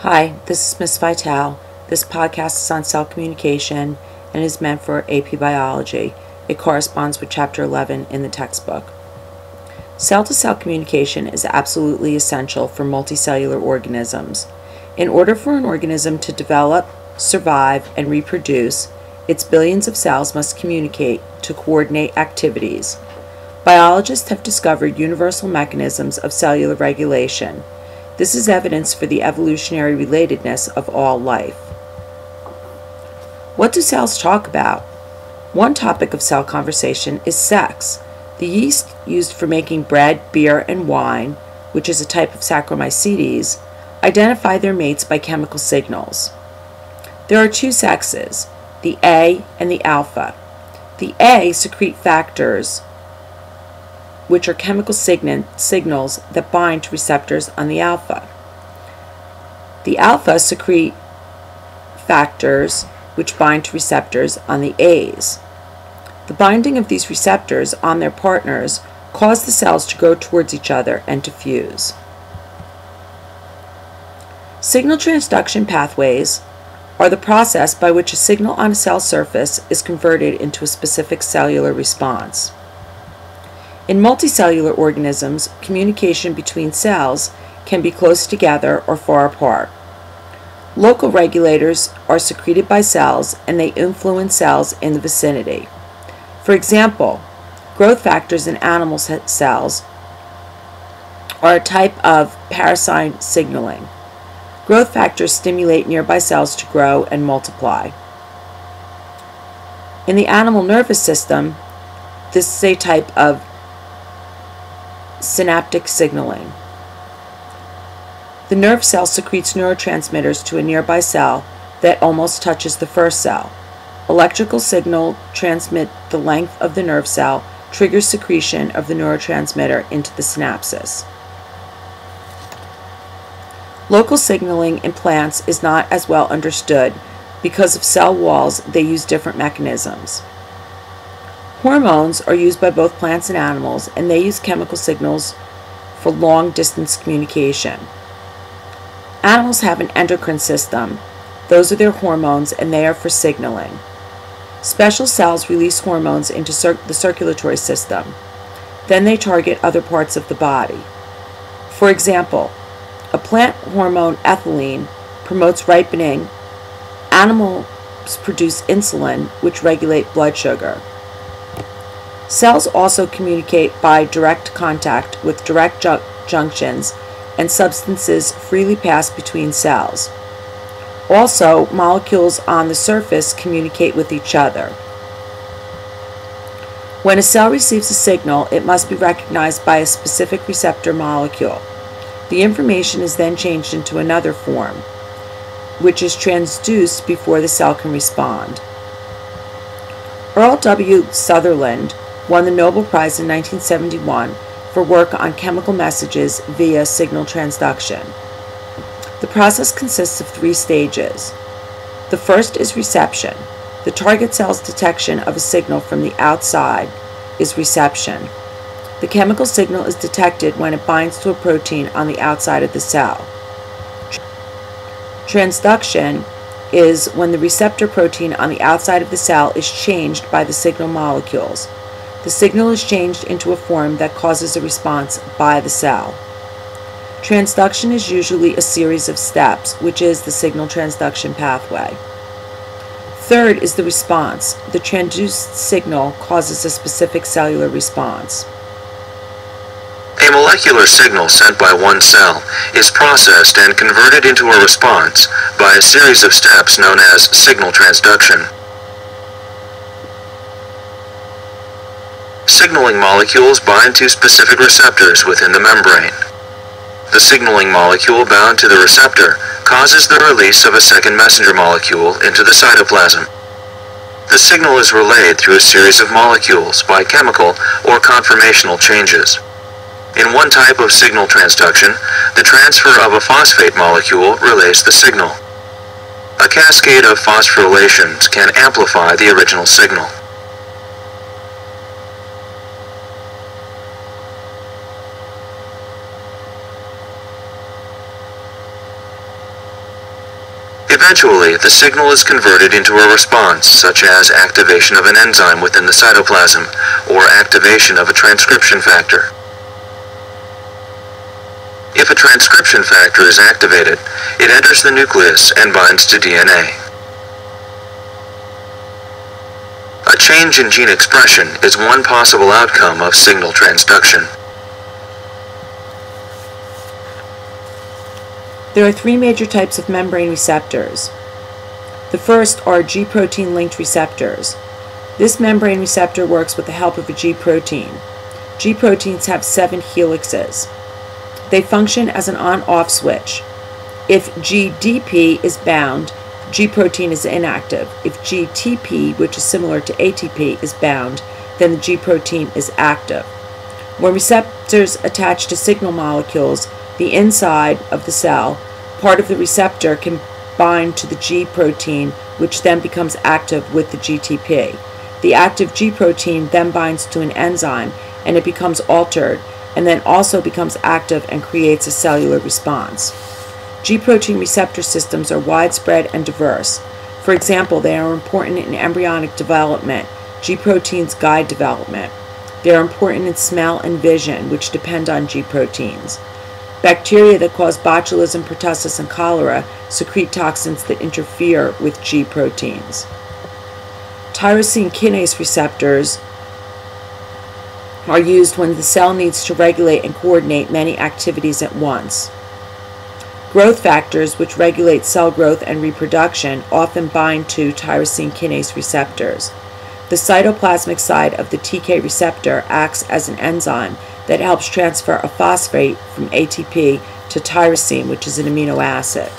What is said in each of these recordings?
Hi, this is Miss Vital. This podcast is on cell communication and is meant for AP Biology. It corresponds with Chapter 11 in the textbook. Cell to cell communication is absolutely essential for multicellular organisms. In order for an organism to develop, survive, and reproduce, its billions of cells must communicate to coordinate activities. Biologists have discovered universal mechanisms of cellular regulation. This is evidence for the evolutionary relatedness of all life. What do cells talk about? One topic of cell conversation is sex. The yeast used for making bread, beer, and wine, which is a type of Saccharomycetes, identify their mates by chemical signals. There are two sexes, the A and the alpha. The A secrete factors, which are chemical signals that bind to receptors on the alpha. The alpha secrete factors which bind to receptors on the A's. The binding of these receptors on their partners cause the cells to grow towards each other and to fuse. Signal transduction pathways are the process by which a signal on a cell surface is converted into a specific cellular response. In multicellular organisms, communication between cells can be close together or far apart. Local regulators are secreted by cells and they influence cells in the vicinity. For example, growth factors in animal cells are a type of paracrine signaling. Growth factors stimulate nearby cells to grow and multiply. In the animal nervous system, this is a type of synaptic signaling. The nerve cell secretes neurotransmitters to a nearby cell that almost touches the first cell. Electrical signal transmit the length of the nerve cell, triggers secretion of the neurotransmitter into the synapses. Local signaling in plants is not as well understood because of cell walls, they use different mechanisms. Hormones are used by both plants and animals, and they use chemical signals for long distance communication. Animals have an endocrine system. Those are their hormones, and they are for signaling. Special cells release hormones into cir the circulatory system. Then they target other parts of the body. For example, a plant hormone ethylene promotes ripening. Animals produce insulin, which regulate blood sugar. Cells also communicate by direct contact with direct ju junctions and substances freely pass between cells. Also, molecules on the surface communicate with each other. When a cell receives a signal, it must be recognized by a specific receptor molecule. The information is then changed into another form, which is transduced before the cell can respond. Earl W. Sutherland won the Nobel Prize in 1971 for work on chemical messages via signal transduction. The process consists of three stages. The first is reception. The target cell's detection of a signal from the outside is reception. The chemical signal is detected when it binds to a protein on the outside of the cell. Transduction is when the receptor protein on the outside of the cell is changed by the signal molecules. The signal is changed into a form that causes a response by the cell. Transduction is usually a series of steps, which is the signal transduction pathway. Third is the response. The transduced signal causes a specific cellular response. A molecular signal sent by one cell is processed and converted into a response by a series of steps known as signal transduction. Signaling molecules bind to specific receptors within the membrane. The signaling molecule bound to the receptor causes the release of a second messenger molecule into the cytoplasm. The signal is relayed through a series of molecules by chemical or conformational changes. In one type of signal transduction, the transfer of a phosphate molecule relays the signal. A cascade of phosphorylations can amplify the original signal. Eventually, the signal is converted into a response, such as activation of an enzyme within the cytoplasm or activation of a transcription factor. If a transcription factor is activated, it enters the nucleus and binds to DNA. A change in gene expression is one possible outcome of signal transduction. There are three major types of membrane receptors. The first are G protein linked receptors. This membrane receptor works with the help of a G protein. G proteins have seven helixes. They function as an on off switch. If GDP is bound, G protein is inactive. If GTP, which is similar to ATP, is bound, then the G protein is active. When receptors attach to signal molecules, the inside of the cell, part of the receptor can bind to the G protein, which then becomes active with the GTP. The active G protein then binds to an enzyme and it becomes altered and then also becomes active and creates a cellular response. G protein receptor systems are widespread and diverse. For example, they are important in embryonic development. G proteins guide development. They are important in smell and vision, which depend on G proteins. Bacteria that cause botulism, pertussis, and cholera secrete toxins that interfere with G proteins. Tyrosine kinase receptors are used when the cell needs to regulate and coordinate many activities at once. Growth factors, which regulate cell growth and reproduction, often bind to tyrosine kinase receptors. The cytoplasmic side of the TK receptor acts as an enzyme that helps transfer a phosphate from ATP to tyrosine, which is an amino acid.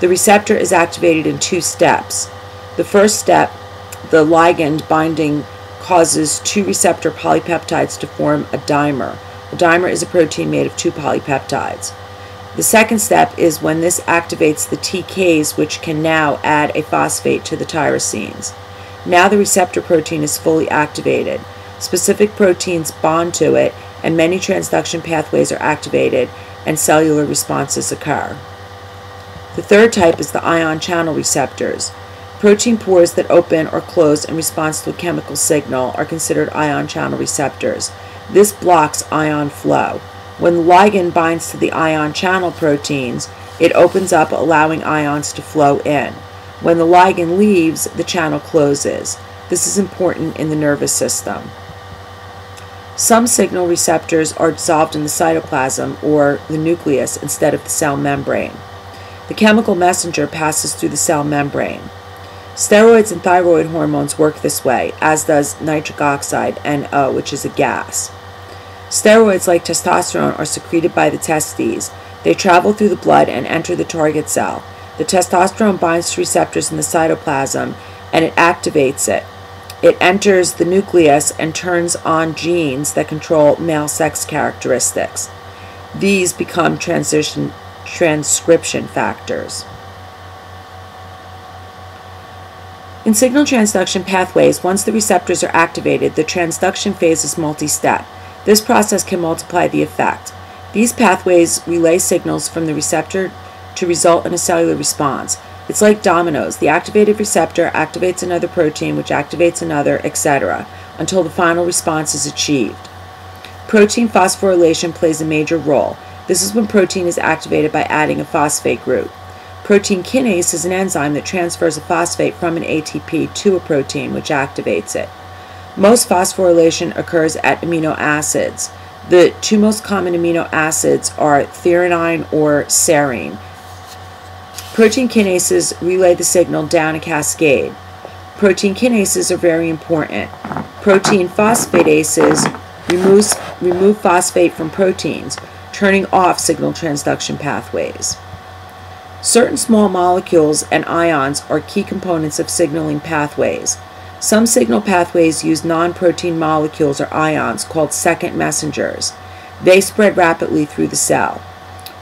The receptor is activated in two steps. The first step, the ligand binding, causes two receptor polypeptides to form a dimer. A dimer is a protein made of two polypeptides. The second step is when this activates the TKs, which can now add a phosphate to the tyrosines. Now the receptor protein is fully activated. Specific proteins bond to it and many transduction pathways are activated and cellular responses occur. The third type is the ion channel receptors. Protein pores that open or close in response to a chemical signal are considered ion channel receptors. This blocks ion flow. When the ligand binds to the ion channel proteins, it opens up, allowing ions to flow in. When the ligand leaves, the channel closes. This is important in the nervous system. Some signal receptors are dissolved in the cytoplasm or the nucleus instead of the cell membrane. The chemical messenger passes through the cell membrane. Steroids and thyroid hormones work this way, as does nitric oxide, NO, which is a gas. Steroids like testosterone are secreted by the testes. They travel through the blood and enter the target cell. The testosterone binds to receptors in the cytoplasm and it activates it. It enters the nucleus and turns on genes that control male sex characteristics. These become transition transcription factors. In signal transduction pathways, once the receptors are activated, the transduction phase is multi-step. This process can multiply the effect. These pathways relay signals from the receptor to result in a cellular response. It's like dominoes. The activated receptor activates another protein, which activates another, etc., until the final response is achieved. Protein phosphorylation plays a major role. This is when protein is activated by adding a phosphate group. Protein kinase is an enzyme that transfers a phosphate from an ATP to a protein, which activates it. Most phosphorylation occurs at amino acids. The two most common amino acids are threonine or serine. Protein kinases relay the signal down a cascade. Protein kinases are very important. Protein phosphatases removes, remove phosphate from proteins, turning off signal transduction pathways. Certain small molecules and ions are key components of signaling pathways. Some signal pathways use non protein molecules or ions called second messengers. They spread rapidly through the cell.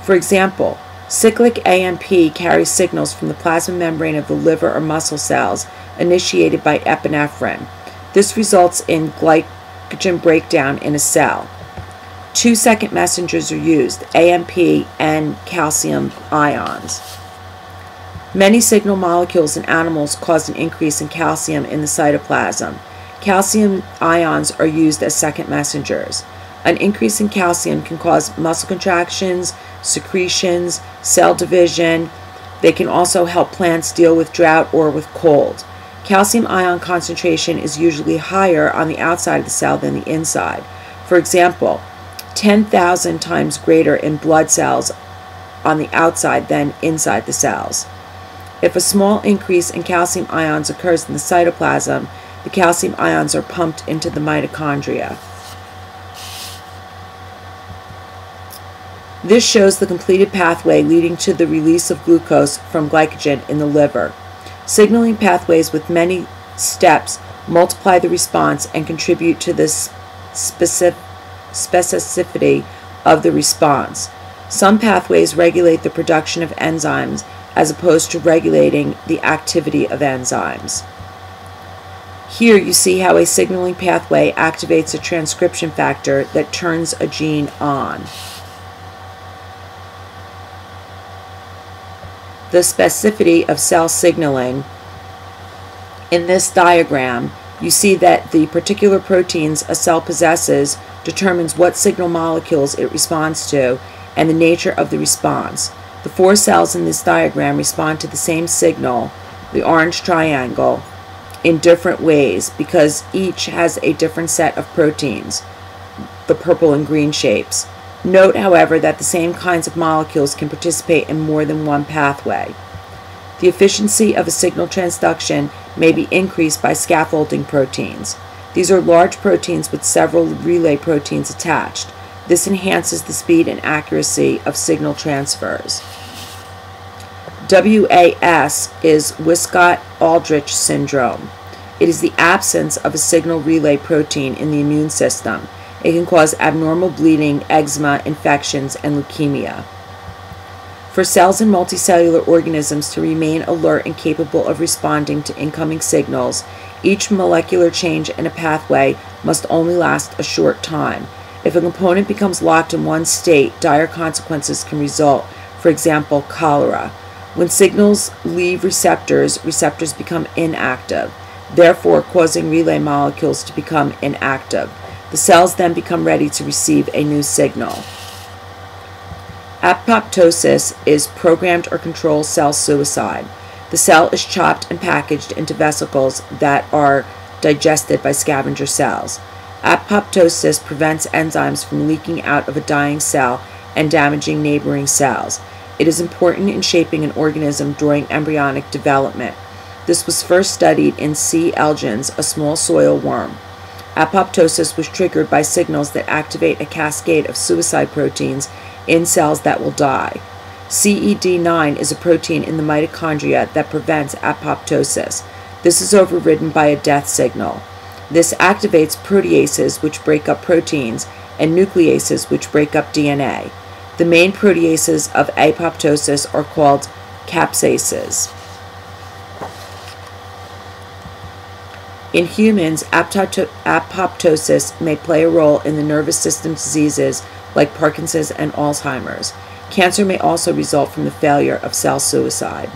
For example, Cyclic AMP carries signals from the plasma membrane of the liver or muscle cells initiated by epinephrine. This results in glycogen breakdown in a cell. Two second messengers are used, AMP and calcium ions. Many signal molecules in animals cause an increase in calcium in the cytoplasm. Calcium ions are used as second messengers. An increase in calcium can cause muscle contractions, secretions, cell division. They can also help plants deal with drought or with cold. Calcium ion concentration is usually higher on the outside of the cell than the inside. For example, 10,000 times greater in blood cells on the outside than inside the cells. If a small increase in calcium ions occurs in the cytoplasm, the calcium ions are pumped into the mitochondria. This shows the completed pathway leading to the release of glucose from glycogen in the liver. Signaling pathways with many steps multiply the response and contribute to the specificity of the response. Some pathways regulate the production of enzymes as opposed to regulating the activity of enzymes. Here you see how a signaling pathway activates a transcription factor that turns a gene on. The specificity of cell signaling. In this diagram, you see that the particular proteins a cell possesses determines what signal molecules it responds to and the nature of the response. The four cells in this diagram respond to the same signal, the orange triangle, in different ways because each has a different set of proteins, the purple and green shapes. Note, however, that the same kinds of molecules can participate in more than one pathway. The efficiency of a signal transduction may be increased by scaffolding proteins. These are large proteins with several relay proteins attached. This enhances the speed and accuracy of signal transfers. WAS is Wiskott-Aldrich syndrome. It is the absence of a signal relay protein in the immune system. It can cause abnormal bleeding, eczema, infections, and leukemia. For cells in multicellular organisms to remain alert and capable of responding to incoming signals, each molecular change in a pathway must only last a short time. If a component becomes locked in one state, dire consequences can result, for example, cholera. When signals leave receptors, receptors become inactive, therefore causing relay molecules to become inactive. The cells then become ready to receive a new signal. Apoptosis is programmed or controlled cell suicide. The cell is chopped and packaged into vesicles that are digested by scavenger cells. Apoptosis prevents enzymes from leaking out of a dying cell and damaging neighboring cells. It is important in shaping an organism during embryonic development. This was first studied in C. elegans, a small soil worm. Apoptosis was triggered by signals that activate a cascade of suicide proteins in cells that will die. CED9 is a protein in the mitochondria that prevents apoptosis. This is overridden by a death signal. This activates proteases, which break up proteins, and nucleases, which break up DNA. The main proteases of apoptosis are called caspases. In humans, apoptosis may play a role in the nervous system diseases like Parkinson's and Alzheimer's. Cancer may also result from the failure of cell suicide.